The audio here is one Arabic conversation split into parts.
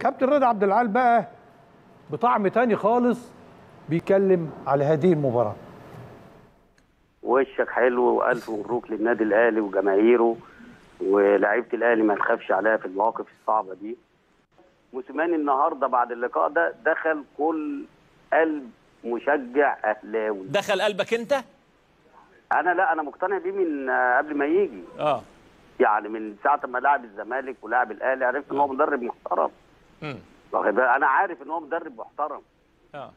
كابتن رضا عبد العال بقى بطعم تاني خالص بيتكلم على هذه المباراة. وشك حلو وألف مبروك للنادي الأهلي وجماهيره ولاعيبه الأهلي ما تخافش عليها في المواقف الصعبة دي. موسيماني النهارده بعد اللقاء ده دخل كل قلب مشجع أهلاوي. دخل قلبك أنت؟ أنا لا أنا مقتنع بيه من قبل ما يجي. آه. يعني من ساعة ما لعب الزمالك ولعب الأهلي عرفت إن هو مدرب محترم. واخد؟ أنا عارف إن هو مدرب محترم. آه.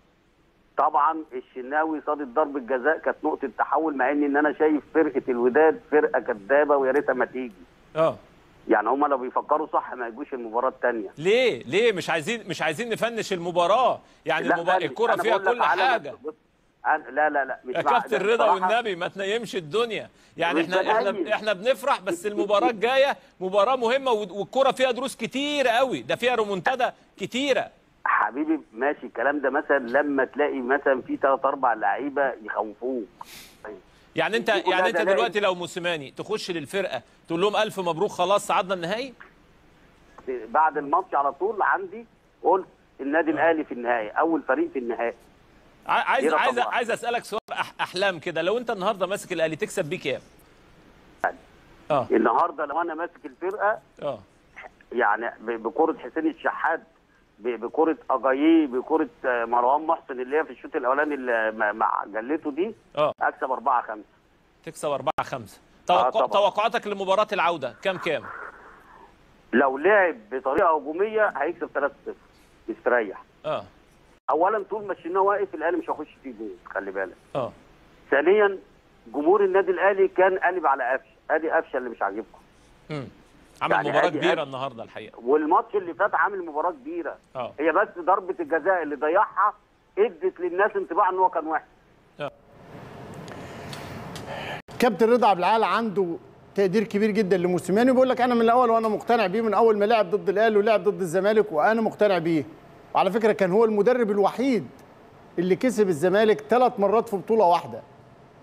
طبعا الشناوي صادت ضربة جزاء كانت نقطة تحول مع ان إن أنا شايف فرقة الوداد فرقة كدابة ويا ريتها ما تيجي. آه. يعني هم لو بيفكروا صح ما يجوش المباراة الثانية ليه؟ ليه؟ مش عايزين مش عايزين نفنش المباراة. يعني المباراه الكرة فيها كل حاجة. أنا لا لا لا مش يا كابتن رضا والنبي ما تنيمش الدنيا. يعني إحنا إحنا. إحنا بنفرح بس المباراة الجاية مباراة مهمة وال- والكرة فيها دروس كتيره قوي. ده فيها رومونتادا كتيرة. حبيبي ماشي. الكلام ده مثلا لما تلاقي مثلا في ثلاث أربع لعيبة يخوفوك. يعني انت يعني انت. دلوقتي لو موسيماني تخش للفرقة تقول لهم ألف مبروك خلاص صعدنا النهائي؟ بعد الماتش على طول عندي قلت النادي الأهلي في النهائي أول فريق في النهائي. عايز عايز. عايز أسألك سؤال أحلام كده. لو أنت النهارده ماسك الأهلي تكسب بيه كام؟ آه. النهارده لو أنا ماسك الفرقة آه. يعني بكرة حسين الشحات بكرة اجاييه بكرة آه، مروان محسن اللي هي في الشوط الأولاني اللي مع- جلته دي آه. أكسب 4 5 تكسب 4 5 آه، توقع طبعا. توقعاتك لمباراة العودة كام كام؟ لو لعب بطريقة هجومية هيكسب 3 0 مستريح آه. اولا طول ما الشناوي واقف الأهلي مش هيخش فيه جول خلي بالك. آه. ثانيا جمهور النادي الأهلي كان قلب على قفشة ادي قفشة اللي مش عاجبكم. امم عمل يعني مباراة كبيرة النهارده الحقيقة. والماتش اللي فات عامل مباراة كبيرة. آه. هي بس ضربة الجزاء اللي ضيعها ادت للناس انطباع إن هو كان وحش كابتن رضا عبد العال عنده تقدير كبير جدا لموسيماني بيقول لك أنا من الأول وأنا مقتنع بيه من أول ما لعب ضد الأهلي ولعب ضد الزمالك وأنا مقتنع بيه. وعلى فكرة كان هو المدرب الوحيد اللي كسب الزمالك ثلاث مرات في بطولة واحدة.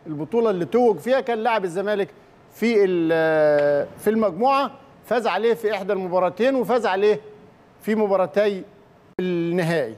البطولة اللي توج فيها كان لاعب الزمالك في ال- في المجموعة فاز عليه في إحدى المباراتين وفاز عليه في مباراتي النهائي.